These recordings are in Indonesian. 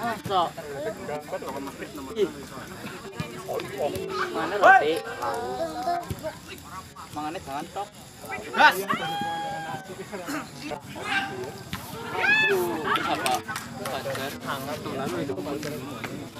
Masa? Ih. Mana jangan. Gas. Apa? Pacar hangat tuh lalu itu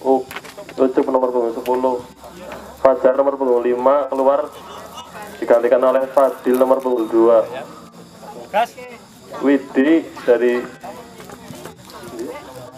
Oh, Ucup nomor punggung 10 Fajar nomor punggung 5 keluar. Digantikan oleh Fadil nomor punggung 2 Widi dari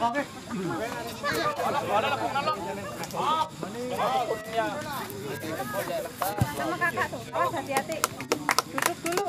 Sama kakak tuh, awas hati-hati. Duduk dulu.